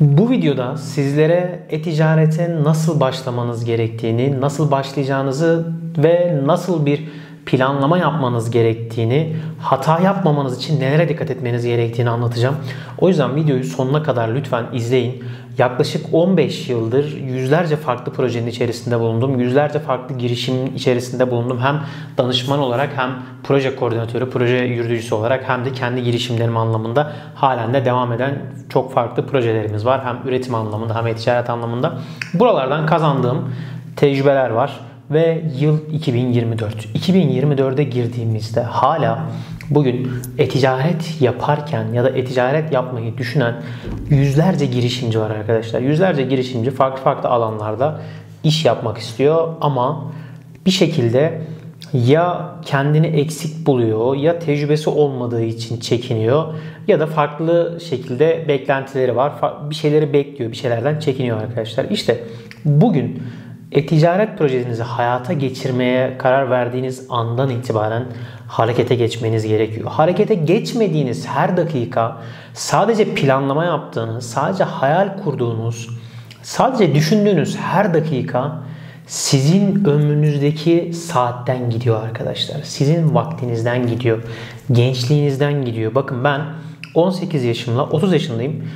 Bu videoda sizlere e-ticarete nasıl başlamanız gerektiğini, nasıl başlayacağınızı ve nasıl bir planlama yapmanız gerektiğini, hata yapmamanız için nelere dikkat etmeniz gerektiğini anlatacağım. O yüzden videoyu sonuna kadar lütfen izleyin. Yaklaşık 15 yıldır yüzlerce farklı projenin içerisinde bulundum. Yüzlerce farklı girişimin içerisinde bulundum. Hem danışman olarak hem proje koordinatörü, proje yürütücüsü olarak hem de kendi girişimlerim anlamında halen de devam eden çok farklı projelerimiz var. Hem üretim anlamında hem ticaret anlamında. Buralardan kazandığım tecrübeler var ve yıl 2024. 2024'e girdiğimizde hala bugün e-ticaret yaparken ya da e-ticaret yapmayı düşünen yüzlerce girişimci var arkadaşlar. Yüzlerce girişimci farklı farklı alanlarda iş yapmak istiyor ama bir şekilde ya kendini eksik buluyor ya tecrübesi olmadığı için çekiniyor ya da farklı şekilde beklentileri var. Bir şeyleri bekliyor, bir şeylerden çekiniyor arkadaşlar. İşte bugün e-ticaret projenizi hayata geçirmeye karar verdiğiniz andan itibaren harekete geçmeniz gerekiyor. Harekete geçmediğiniz her dakika sadece planlama yaptığınız, sadece hayal kurduğunuz, sadece düşündüğünüz her dakika sizin ömrünüzdeki saatten gidiyor arkadaşlar. Sizin vaktinizden gidiyor. Gençliğinizden gidiyor. Bakın ben 18 yaşımla 30 yaşındayım.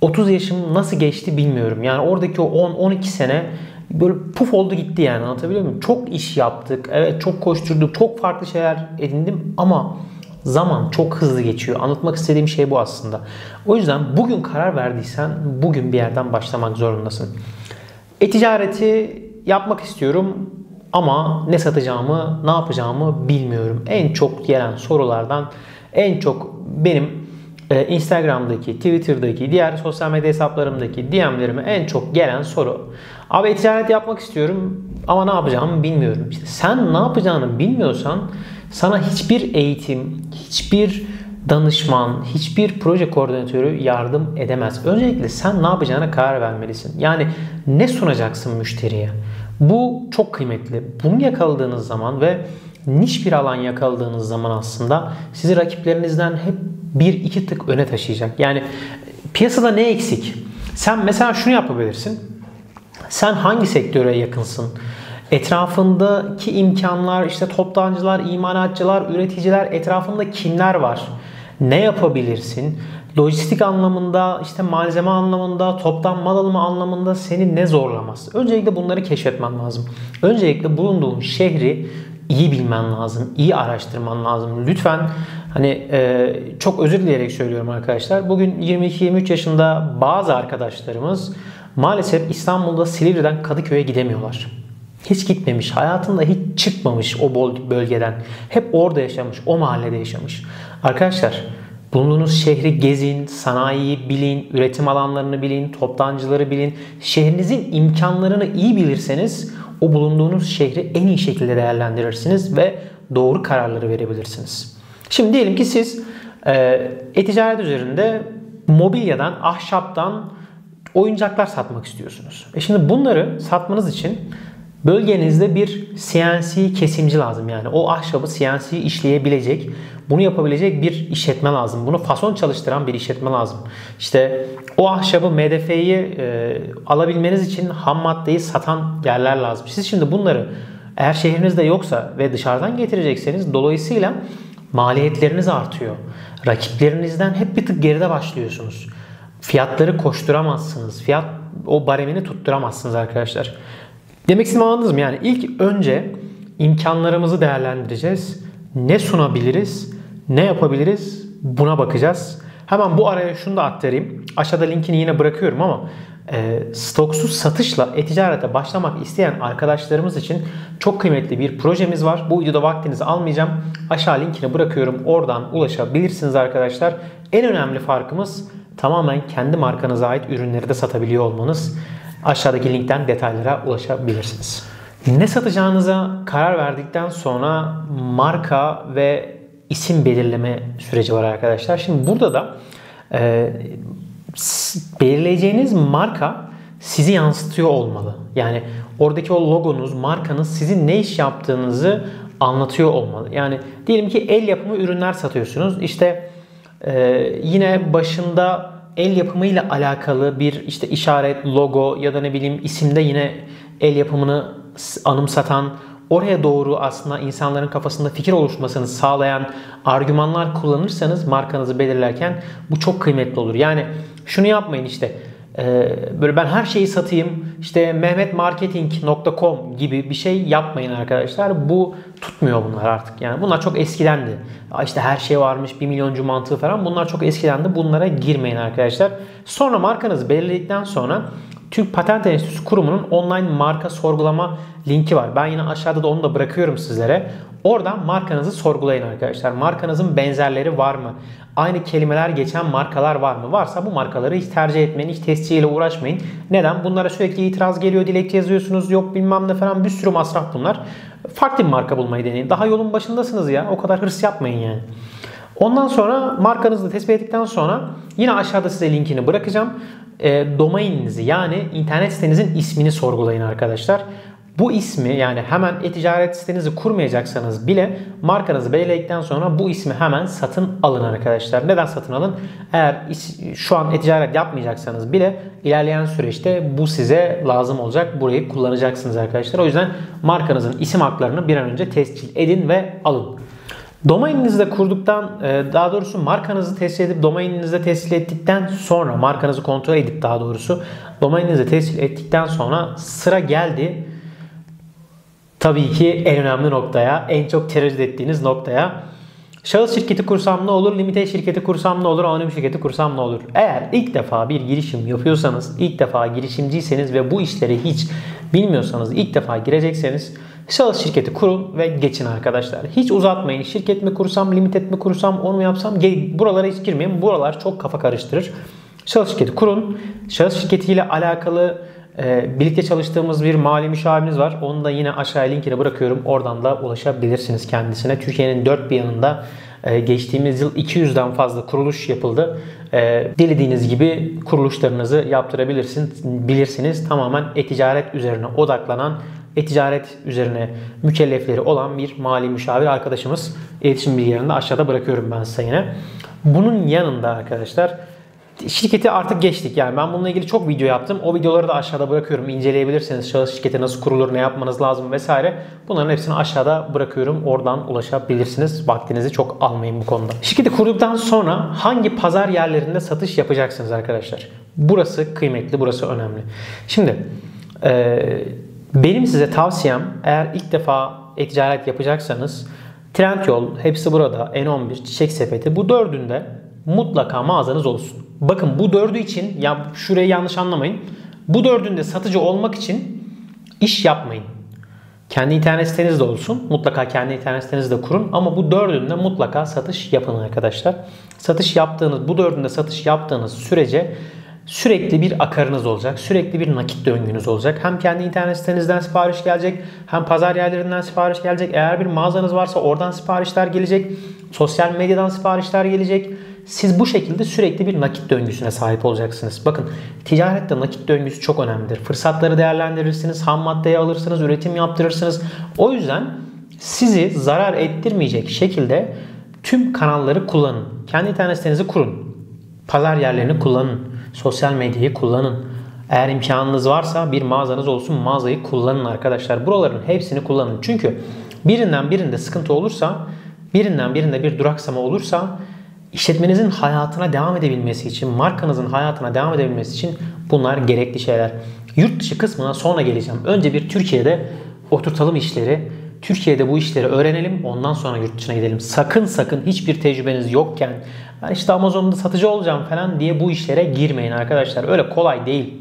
30 yaşım nasıl geçti bilmiyorum. Yani oradaki o 10-12 sene böyle puf oldu gitti yani anlatabiliyor muyum? Çok iş yaptık. Evet çok koşturduk. Çok farklı şeyler edindim ama zaman çok hızlı geçiyor. Anlatmak istediğim şey bu aslında. O yüzden bugün karar verdiysen bugün bir yerden başlamak zorundasın. E-ticareti yapmak istiyorum ama ne satacağımı, ne yapacağımı bilmiyorum. En çok gelen sorulardan en çok benim Instagram'daki, Twitter'daki, diğer sosyal medya hesaplarımdaki DM'lerime en çok gelen soru. Abi ticaret yapmak istiyorum ama ne yapacağımı bilmiyorum. İşte sen ne yapacağını bilmiyorsan sana hiçbir eğitim, hiçbir danışman, hiçbir proje koordinatörü yardım edemez. Öncelikle sen ne yapacağına karar vermelisin. Yani ne sunacaksın müşteriye? Bu çok kıymetli. Bunu yakaladığınız zaman ve niş bir alan yakaladığınız zaman aslında sizi rakiplerinizden hep bir iki tık öne taşıyacak. Yani piyasada ne eksik? Sen mesela şunu yapabilirsin. Sen hangi sektöre yakınsın? Etrafındaki imkanlar, işte toptancılar, imalatçılar, üreticiler, etrafında kimler var? Ne yapabilirsin? Lojistik anlamında, işte malzeme anlamında, toptan mal alımı anlamında seni ne zorlamaz? Öncelikle bunları keşfetmen lazım. Öncelikle bulunduğun şehri iyi bilmen lazım, iyi araştırman lazım. Lütfen hani e, çok özür dileyerek söylüyorum arkadaşlar. Bugün 22-23 yaşında bazı arkadaşlarımız maalesef İstanbul'da Silivri'den Kadıköy'e gidemiyorlar. Hiç gitmemiş, hayatında hiç çıkmamış o bölgeden. Hep orada yaşamış, o mahallede yaşamış. Arkadaşlar Bulunduğunuz şehri gezin, sanayiyi bilin, üretim alanlarını bilin, toptancıları bilin. Şehrinizin imkanlarını iyi bilirseniz o bulunduğunuz şehri en iyi şekilde değerlendirirsiniz ve doğru kararları verebilirsiniz. Şimdi diyelim ki siz e, e-ticaret üzerinde mobilyadan, ahşaptan oyuncaklar satmak istiyorsunuz. E şimdi bunları satmanız için bölgenizde bir CNC kesimci lazım. Yani o ahşabı CNC işleyebilecek, bunu yapabilecek bir işletme lazım. Bunu fason çalıştıran bir işletme lazım. İşte o ahşabı MDF'yi e, alabilmeniz için ham maddeyi satan yerler lazım. Siz şimdi bunları eğer şehrinizde yoksa ve dışarıdan getirecekseniz dolayısıyla maliyetleriniz artıyor. Rakiplerinizden hep bir tık geride başlıyorsunuz. Fiyatları koşturamazsınız. Fiyat o baremini tutturamazsınız arkadaşlar. Demek istediğimi anladınız mı? Yani ilk önce imkanlarımızı değerlendireceğiz. Ne sunabiliriz? Ne yapabiliriz? Buna bakacağız. Hemen bu araya şunu da aktarayım. Aşağıda linkini yine bırakıyorum ama e, stoksuz satışla e-ticarete başlamak isteyen arkadaşlarımız için çok kıymetli bir projemiz var. Bu videoda vaktinizi almayacağım. Aşağı linkini bırakıyorum. Oradan ulaşabilirsiniz arkadaşlar. En önemli farkımız tamamen kendi markanıza ait ürünleri de satabiliyor olmanız. Aşağıdaki linkten detaylara ulaşabilirsiniz. Ne satacağınıza karar verdikten sonra marka ve isim belirleme süreci var arkadaşlar. Şimdi burada da e, belirleyeceğiniz marka sizi yansıtıyor olmalı. Yani oradaki o logonuz, markanız sizin ne iş yaptığınızı anlatıyor olmalı. Yani diyelim ki el yapımı ürünler satıyorsunuz. İşte e, yine başında el yapımıyla alakalı bir işte işaret, logo ya da ne bileyim isimde yine el yapımını anımsatan oraya doğru aslında insanların kafasında fikir oluşmasını sağlayan argümanlar kullanırsanız markanızı belirlerken bu çok kıymetli olur. Yani şunu yapmayın işte böyle ben her şeyi satayım işte mehmetmarketing.com gibi bir şey yapmayın arkadaşlar. Bu tutmuyor bunlar artık. Yani bunlar çok eskidendi. İşte her şey varmış 1 milyoncu mantığı falan bunlar çok eskidendi. Bunlara girmeyin arkadaşlar. Sonra markanızı belirledikten sonra Türk Patent Enstitüsü Kurumu'nun online marka sorgulama linki var. Ben yine aşağıda da onu da bırakıyorum sizlere. Oradan markanızı sorgulayın arkadaşlar. Markanızın benzerleri var mı? Aynı kelimeler geçen markalar var mı? Varsa bu markaları hiç tercih etmeyin. Hiç testçiyle uğraşmayın. Neden? Bunlara sürekli itiraz geliyor. Dilekçe yazıyorsunuz. Yok bilmem ne falan. Bir sürü masraf bunlar. Farklı bir marka bulmayı deneyin. Daha yolun başındasınız ya. O kadar hırs yapmayın yani. Ondan sonra markanızı tespit ettikten sonra yine aşağıda size linkini bırakacağım. E, domaininizi yani internet sitenizin ismini sorgulayın arkadaşlar. Bu ismi yani hemen e-ticaret sitenizi kurmayacaksanız bile markanızı belirledikten sonra bu ismi hemen satın alın arkadaşlar. Neden satın alın? Eğer şu an e-ticaret yapmayacaksanız bile ilerleyen süreçte bu size lazım olacak. Burayı kullanacaksınız arkadaşlar. O yüzden markanızın isim haklarını bir an önce tescil edin ve alın. Domaininizi de kurduktan e, daha doğrusu markanızı tescil edip domaininizi tescil ettikten sonra markanızı kontrol edip daha doğrusu domaininizi tescil ettikten sonra sıra geldi tabii ki en önemli noktaya, en çok tereddüt ettiğiniz noktaya Şahıs şirketi kursam ne olur, limite şirketi kursam ne olur, anonim şirketi kursam ne olur? Eğer ilk defa bir girişim yapıyorsanız, ilk defa girişimciyseniz ve bu işleri hiç bilmiyorsanız, ilk defa girecekseniz şahıs şirketi kurun ve geçin arkadaşlar. Hiç uzatmayın. Şirket mi kursam, limited mi kursam, onu mu yapsam? Buralara hiç girmeyin. Buralar çok kafa karıştırır. Şahıs şirketi kurun. Şahıs şirketiyle alakalı ee, birlikte çalıştığımız bir mali müşavirimiz var. Onu da yine aşağıya linkini bırakıyorum. Oradan da ulaşabilirsiniz kendisine. Türkiye'nin dört bir yanında e, geçtiğimiz yıl 200'den fazla kuruluş yapıldı. E, dilediğiniz gibi kuruluşlarınızı yaptırabilirsiniz. Bilirsiniz tamamen e-ticaret üzerine odaklanan e-ticaret üzerine mükellefleri olan bir mali müşavir arkadaşımız. İletişim bilgilerini de aşağıda bırakıyorum ben size yine. Bunun yanında arkadaşlar Şirketi artık geçtik. Yani ben bununla ilgili çok video yaptım. O videoları da aşağıda bırakıyorum. İnceleyebilirsiniz. Şahıs şirketi nasıl kurulur, ne yapmanız lazım vesaire. Bunların hepsini aşağıda bırakıyorum. Oradan ulaşabilirsiniz. Vaktinizi çok almayın bu konuda. Şirketi kurduktan sonra hangi pazar yerlerinde satış yapacaksınız arkadaşlar? Burası kıymetli, burası önemli. Şimdi benim size tavsiyem eğer ilk defa e-ticaret yapacaksanız Trendyol, hepsi burada, N11, Çiçek Sepeti bu dördünde mutlaka mağazanız olsun. Bakın bu dördü için ya şurayı yanlış anlamayın. Bu dördünde satıcı olmak için iş yapmayın. Kendi internet siteniz de olsun. Mutlaka kendi internet sitenizi de kurun. Ama bu dördünde mutlaka satış yapın arkadaşlar. Satış yaptığınız, bu dördünde satış yaptığınız sürece sürekli bir akarınız olacak. Sürekli bir nakit döngünüz olacak. Hem kendi internet sitenizden sipariş gelecek. Hem pazar yerlerinden sipariş gelecek. Eğer bir mağazanız varsa oradan siparişler gelecek. Sosyal medyadan siparişler gelecek siz bu şekilde sürekli bir nakit döngüsüne sahip olacaksınız. Bakın ticarette nakit döngüsü çok önemlidir. Fırsatları değerlendirirsiniz, ham maddeyi alırsınız, üretim yaptırırsınız. O yüzden sizi zarar ettirmeyecek şekilde tüm kanalları kullanın. Kendi internet sitenizi kurun. Pazar yerlerini kullanın. Sosyal medyayı kullanın. Eğer imkanınız varsa bir mağazanız olsun mağazayı kullanın arkadaşlar. Buraların hepsini kullanın. Çünkü birinden birinde sıkıntı olursa, birinden birinde bir duraksama olursa İşletmenizin hayatına devam edebilmesi için, markanızın hayatına devam edebilmesi için bunlar gerekli şeyler. Yurt dışı kısmına sonra geleceğim. Önce bir Türkiye'de oturtalım işleri. Türkiye'de bu işleri öğrenelim. Ondan sonra yurt dışına gidelim. Sakın sakın hiçbir tecrübeniz yokken ben işte Amazon'da satıcı olacağım falan diye bu işlere girmeyin arkadaşlar. Öyle kolay değil.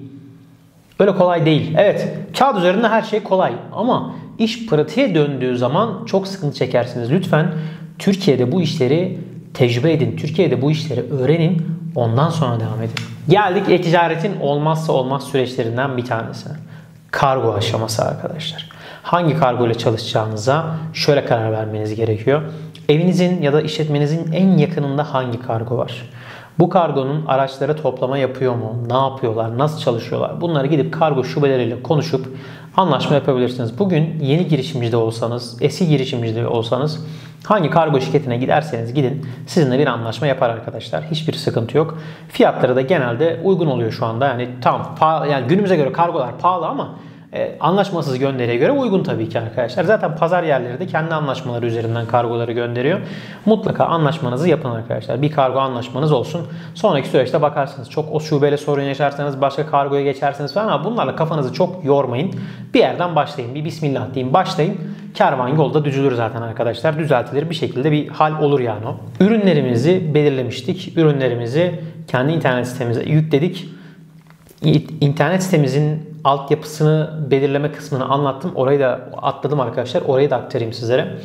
Öyle kolay değil. Evet kağıt üzerinde her şey kolay ama iş pratiğe döndüğü zaman çok sıkıntı çekersiniz. Lütfen Türkiye'de bu işleri tecrübe edin. Türkiye'de bu işleri öğrenin. Ondan sonra devam edin. Geldik e-ticaretin olmazsa olmaz süreçlerinden bir tanesi. Kargo aşaması arkadaşlar. Hangi kargo ile çalışacağınıza şöyle karar vermeniz gerekiyor. Evinizin ya da işletmenizin en yakınında hangi kargo var? Bu kargonun araçları toplama yapıyor mu? Ne yapıyorlar? Nasıl çalışıyorlar? Bunları gidip kargo şubeleriyle konuşup anlaşma yapabilirsiniz. Bugün yeni girişimci de olsanız, eski girişimci de olsanız hangi kargo şirketine giderseniz gidin sizinle bir anlaşma yapar arkadaşlar. Hiçbir sıkıntı yok. Fiyatları da genelde uygun oluyor şu anda. Yani tamam yani günümüze göre kargolar pahalı ama e, anlaşmasız gönderiye göre uygun tabii ki arkadaşlar. Zaten pazar yerleri de kendi anlaşmaları üzerinden kargoları gönderiyor. Mutlaka anlaşmanızı yapın arkadaşlar. Bir kargo anlaşmanız olsun. Sonraki süreçte bakarsınız. Çok o şubeyle sorun yaşarsanız başka kargoya geçersiniz falan ama bunlarla kafanızı çok yormayın. Bir yerden başlayın. Bir bismillah deyin. Başlayın. Kervan yolda düzülür zaten arkadaşlar. Düzeltilir bir şekilde bir hal olur yani o. Ürünlerimizi belirlemiştik. Ürünlerimizi kendi internet sitemize yükledik. İnternet sitemizin altyapısını belirleme kısmını anlattım. Orayı da atladım arkadaşlar. Orayı da aktarayım sizlere.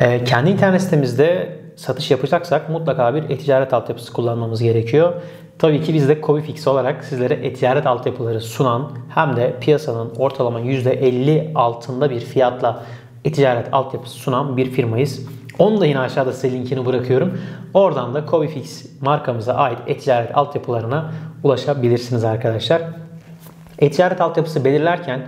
Ee, kendi internet sitemizde satış yapacaksak mutlaka bir e-ticaret altyapısı kullanmamız gerekiyor. Tabii ki biz de Copyfix olarak sizlere e-ticaret altyapıları sunan hem de piyasanın ortalama %50 altında bir fiyatla e-ticaret altyapısı sunan bir firmayız. Onu da yine aşağıda size linkini bırakıyorum. Oradan da Copyfix markamıza ait e-ticaret altyapılarına ulaşabilirsiniz arkadaşlar. E-ticaret altyapısı belirlerken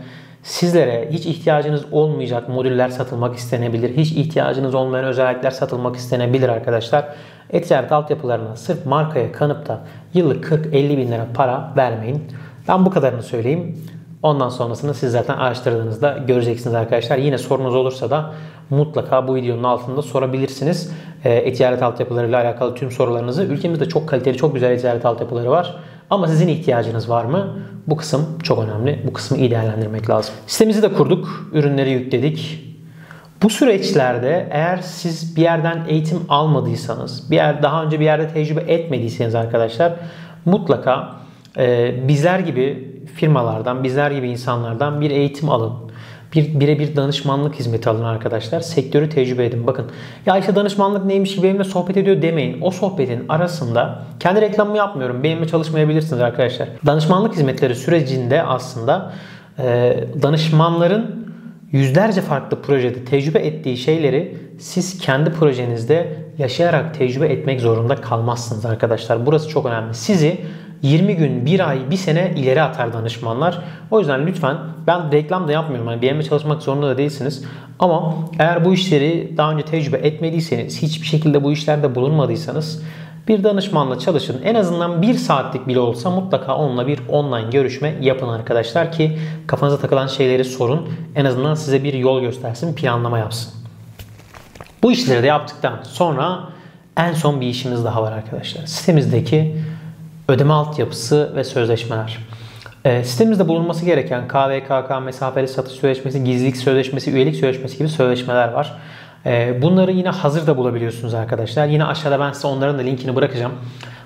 sizlere hiç ihtiyacınız olmayacak modüller satılmak istenebilir. Hiç ihtiyacınız olmayan özellikler satılmak istenebilir arkadaşlar. E-ticaret altyapılarına sırf markaya kanıp da yıllık 40-50 bin lira para vermeyin. Ben bu kadarını söyleyeyim. Ondan sonrasını siz zaten araştırdığınızda göreceksiniz arkadaşlar. Yine sorunuz olursa da mutlaka bu videonun altında sorabilirsiniz. E-ticaret altyapılarıyla alakalı tüm sorularınızı. Ülkemizde çok kaliteli, çok güzel e-ticaret altyapıları var. Ama sizin ihtiyacınız var mı? Bu kısım çok önemli. Bu kısmı iyi değerlendirmek lazım. Sitemizi de kurduk. Ürünleri yükledik. Bu süreçlerde eğer siz bir yerden eğitim almadıysanız, bir yer daha önce bir yerde tecrübe etmediyseniz arkadaşlar mutlaka e, bizler gibi firmalardan, bizler gibi insanlardan bir eğitim alın bir birebir danışmanlık hizmeti alın arkadaşlar. Sektörü tecrübe edin. Bakın ya işte danışmanlık neymiş ki benimle sohbet ediyor demeyin. O sohbetin arasında kendi reklamımı yapmıyorum. Benimle çalışmayabilirsiniz arkadaşlar. Danışmanlık hizmetleri sürecinde aslında e, danışmanların yüzlerce farklı projede tecrübe ettiği şeyleri siz kendi projenizde yaşayarak tecrübe etmek zorunda kalmazsınız arkadaşlar. Burası çok önemli. Sizi 20 gün, 1 ay, 1 sene ileri atar danışmanlar. O yüzden lütfen ben reklam da yapmıyorum. Yani BM'e çalışmak zorunda da değilsiniz. Ama eğer bu işleri daha önce tecrübe etmediyseniz, hiçbir şekilde bu işlerde bulunmadıysanız bir danışmanla çalışın. En azından bir saatlik bile olsa mutlaka onunla bir online görüşme yapın arkadaşlar ki kafanıza takılan şeyleri sorun. En azından size bir yol göstersin, planlama yapsın. Bu işleri de yaptıktan sonra en son bir işimiz daha var arkadaşlar. Sitemizdeki ödeme altyapısı ve sözleşmeler. E, sitemizde bulunması gereken KVKK, mesafeli satış sözleşmesi, gizlilik sözleşmesi, üyelik sözleşmesi gibi sözleşmeler var. E, bunları yine hazır da bulabiliyorsunuz arkadaşlar. Yine aşağıda ben size onların da linkini bırakacağım.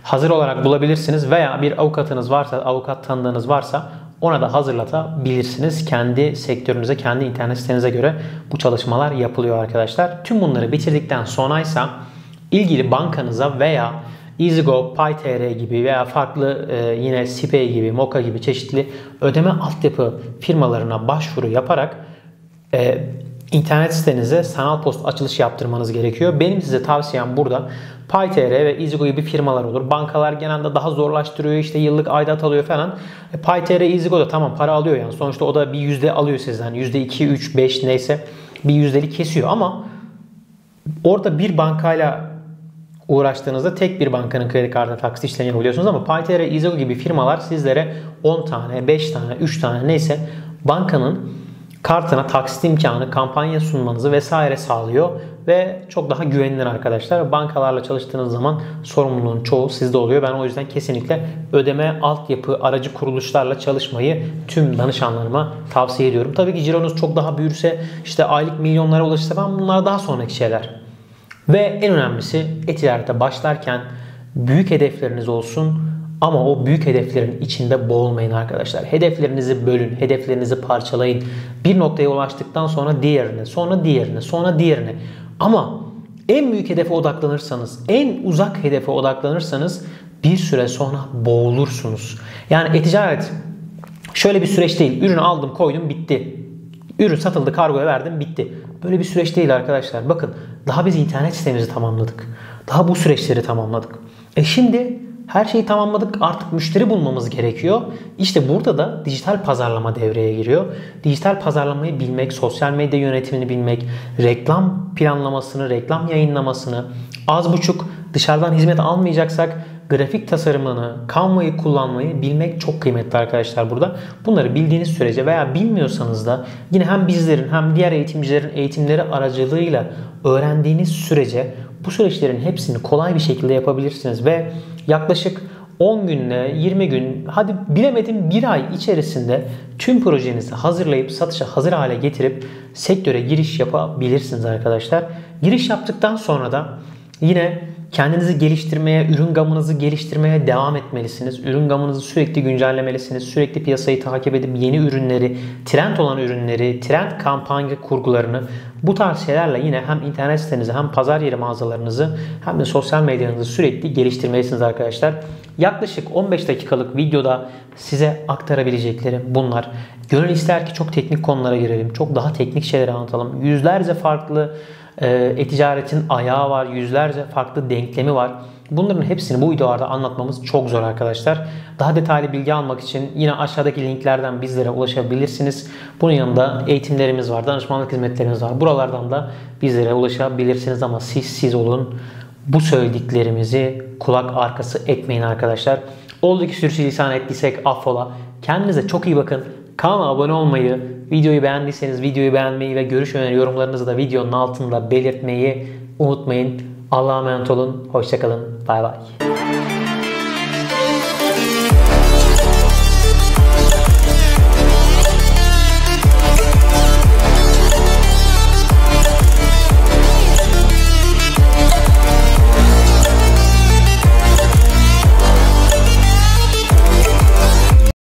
Hazır olarak bulabilirsiniz veya bir avukatınız varsa, avukat tanıdığınız varsa ona da hazırlatabilirsiniz. Kendi sektörünüze, kendi internet sitenize göre bu çalışmalar yapılıyor arkadaşlar. Tüm bunları bitirdikten sonraysa ilgili bankanıza veya EasyGo, PayTR gibi veya farklı e, yine Sipay gibi, Moka gibi çeşitli ödeme altyapı firmalarına başvuru yaparak e, internet sitenize sanal post açılış yaptırmanız gerekiyor. Benim size tavsiyem burada PayTR ve EasyGo gibi firmalar olur. Bankalar genelde daha zorlaştırıyor işte yıllık aidat alıyor falan. E, PayTR, EasyGo da tamam para alıyor yani. Sonuçta o da bir yüzde alıyor sizden. Yüzde 2, 3, 5 neyse bir yüzdeli kesiyor ama orada bir bankayla uğraştığınızda tek bir bankanın kredi kartına taksit işlemi yapabiliyorsunuz ama PayTR, Izo gibi firmalar sizlere 10 tane, 5 tane, 3 tane neyse bankanın kartına taksit imkanı, kampanya sunmanızı vesaire sağlıyor ve çok daha güvenilir arkadaşlar. Bankalarla çalıştığınız zaman sorumluluğun çoğu sizde oluyor. Ben o yüzden kesinlikle ödeme altyapı aracı kuruluşlarla çalışmayı tüm danışanlarıma tavsiye ediyorum. Tabii ki cironuz çok daha büyürse işte aylık milyonlara ulaşırsa falan bunlar daha sonraki şeyler. Ve en önemlisi e-ticarete başlarken büyük hedefleriniz olsun ama o büyük hedeflerin içinde boğulmayın arkadaşlar. Hedeflerinizi bölün, hedeflerinizi parçalayın. Bir noktaya ulaştıktan sonra diğerine, sonra diğerine, sonra diğerine. Ama en büyük hedefe odaklanırsanız, en uzak hedefe odaklanırsanız bir süre sonra boğulursunuz. Yani e-ticaret şöyle bir süreç değil. Ürünü aldım, koydum, bitti. Ürün satıldı, kargoya verdim, bitti. Böyle bir süreç değil arkadaşlar. Bakın daha biz internet sitemizi tamamladık. Daha bu süreçleri tamamladık. E şimdi Her şeyi tamamladık artık müşteri bulmamız gerekiyor. İşte burada da dijital pazarlama devreye giriyor. Dijital pazarlamayı bilmek, sosyal medya yönetimini bilmek, reklam planlamasını, reklam yayınlamasını, az buçuk dışarıdan hizmet almayacaksak grafik tasarımını, Canva'yı kullanmayı bilmek çok kıymetli arkadaşlar burada. Bunları bildiğiniz sürece veya bilmiyorsanız da yine hem bizlerin hem diğer eğitimcilerin eğitimleri aracılığıyla öğrendiğiniz sürece bu süreçlerin hepsini kolay bir şekilde yapabilirsiniz ve yaklaşık 10 günle 20 gün hadi bilemedim bir ay içerisinde tüm projenizi hazırlayıp satışa hazır hale getirip sektöre giriş yapabilirsiniz arkadaşlar. Giriş yaptıktan sonra da yine kendinizi geliştirmeye, ürün gamınızı geliştirmeye devam etmelisiniz. Ürün gamınızı sürekli güncellemelisiniz. Sürekli piyasayı takip edip yeni ürünleri, trend olan ürünleri, trend kampanya kurgularını bu tarz şeylerle yine hem internet sitenizi hem pazar yeri mağazalarınızı hem de sosyal medyanızı sürekli geliştirmelisiniz arkadaşlar. Yaklaşık 15 dakikalık videoda size aktarabileceklerim bunlar. Gönül ister ki çok teknik konulara girelim. Çok daha teknik şeyler anlatalım. Yüzlerce farklı e-ticaretin ayağı var, yüzlerce farklı denklemi var. Bunların hepsini bu videolarda anlatmamız çok zor arkadaşlar. Daha detaylı bilgi almak için yine aşağıdaki linklerden bizlere ulaşabilirsiniz. Bunun yanında eğitimlerimiz var, danışmanlık hizmetlerimiz var. Buralardan da bizlere ulaşabilirsiniz ama siz siz olun. Bu söylediklerimizi kulak arkası etmeyin arkadaşlar. Oldu ki sürçülisan ettiysek affola. Kendinize çok iyi bakın. Kanala abone olmayı, videoyu beğendiyseniz videoyu beğenmeyi ve görüş öneri yorumlarınızı da videonun altında belirtmeyi unutmayın. Allah'a emanet olun. Hoşçakalın. Bay bay.